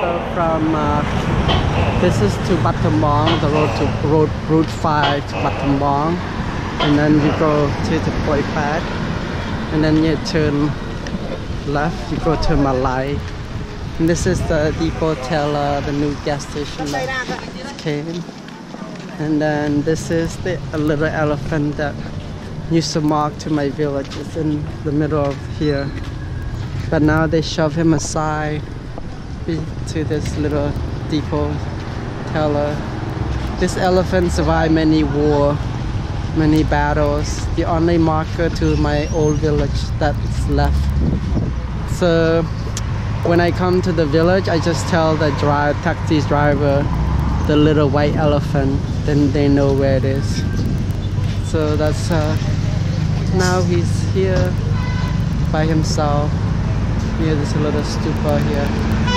So from uh, this is to Battambang, the road to road route five to Battambang, and then we go to the Poi Pad, and then you turn left, you go to Malai. And this is the depot Tela, the new gas station that came. And then this is the a little elephant that used to mark to my village. It's in the middle of here. But now they shove him aside to this little depot Tela. This elephant survived many war, many battles. The only marker to my old village that's left. So when I come to the village, I just tell the drive, taxi driver the little white elephant, then they know where it is. So that's uh, now he's here by himself near this little stupa here.